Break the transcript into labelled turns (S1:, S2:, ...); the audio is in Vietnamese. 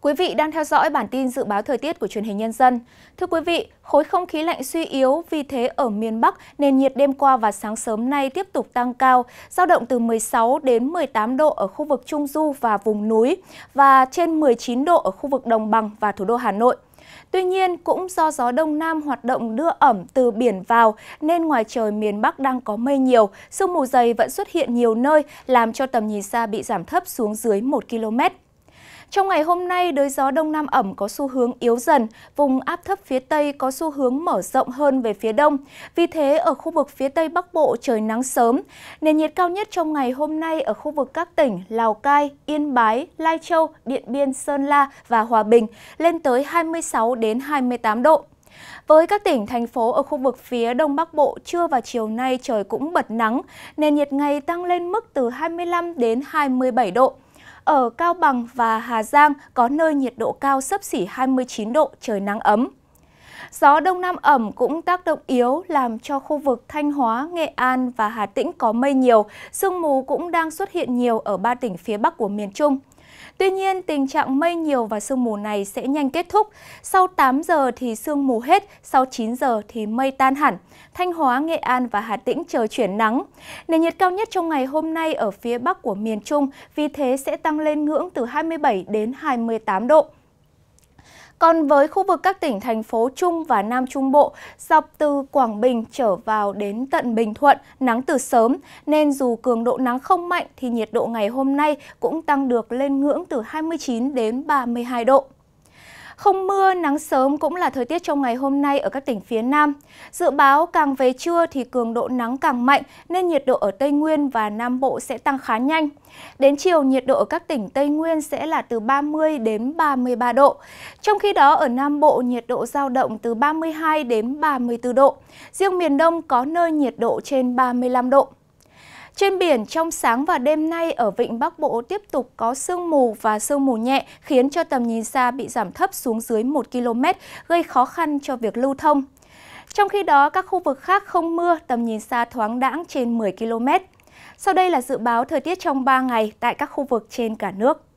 S1: Quý vị đang theo dõi bản tin dự báo thời tiết của truyền hình nhân dân. Thưa quý vị, khối không khí lạnh suy yếu, vì thế ở miền Bắc nền nhiệt đêm qua và sáng sớm nay tiếp tục tăng cao, giao động từ 16 đến 18 độ ở khu vực Trung Du và vùng núi và trên 19 độ ở khu vực Đồng bằng và thủ đô Hà Nội. Tuy nhiên, cũng do gió Đông Nam hoạt động đưa ẩm từ biển vào nên ngoài trời miền Bắc đang có mây nhiều, sương mù dày vẫn xuất hiện nhiều nơi làm cho tầm nhìn xa bị giảm thấp xuống dưới 1 km. Trong ngày hôm nay, đới gió đông nam ẩm có xu hướng yếu dần, vùng áp thấp phía Tây có xu hướng mở rộng hơn về phía đông. Vì thế, ở khu vực phía Tây Bắc Bộ trời nắng sớm. Nền nhiệt cao nhất trong ngày hôm nay ở khu vực các tỉnh Lào Cai, Yên Bái, Lai Châu, Điện Biên, Sơn La và Hòa Bình lên tới 26 đến 28 độ. Với các tỉnh, thành phố ở khu vực phía Đông Bắc Bộ, trưa và chiều nay trời cũng bật nắng, nền nhiệt ngày tăng lên mức từ 25 đến 27 độ. Ở Cao Bằng và Hà Giang có nơi nhiệt độ cao sấp xỉ 29 độ, trời nắng ấm. Gió Đông Nam ẩm cũng tác động yếu làm cho khu vực Thanh Hóa, Nghệ An và Hà Tĩnh có mây nhiều. Sương mù cũng đang xuất hiện nhiều ở ba tỉnh phía Bắc của miền Trung. Tuy nhiên, tình trạng mây nhiều và sương mù này sẽ nhanh kết thúc. Sau 8 giờ thì sương mù hết, sau 9 giờ thì mây tan hẳn. Thanh Hóa, Nghệ An và Hà Tĩnh trời chuyển nắng. Nền nhiệt cao nhất trong ngày hôm nay ở phía Bắc của miền Trung vì thế sẽ tăng lên ngưỡng từ 27 đến 28 độ. Còn với khu vực các tỉnh thành phố Trung và Nam Trung Bộ, dọc từ Quảng Bình trở vào đến tận Bình Thuận, nắng từ sớm, nên dù cường độ nắng không mạnh thì nhiệt độ ngày hôm nay cũng tăng được lên ngưỡng từ 29 đến 32 độ. Không mưa, nắng sớm cũng là thời tiết trong ngày hôm nay ở các tỉnh phía Nam. Dự báo càng về trưa thì cường độ nắng càng mạnh nên nhiệt độ ở Tây Nguyên và Nam Bộ sẽ tăng khá nhanh. Đến chiều nhiệt độ ở các tỉnh Tây Nguyên sẽ là từ 30 đến 33 độ. Trong khi đó ở Nam Bộ nhiệt độ giao động từ 32 đến 34 độ. Riêng miền Đông có nơi nhiệt độ trên 35 độ. Trên biển trong sáng và đêm nay ở vịnh Bắc Bộ tiếp tục có sương mù và sương mù nhẹ khiến cho tầm nhìn xa bị giảm thấp xuống dưới 1 km, gây khó khăn cho việc lưu thông. Trong khi đó, các khu vực khác không mưa, tầm nhìn xa thoáng đãng trên 10 km. Sau đây là dự báo thời tiết trong 3 ngày tại các khu vực trên cả nước.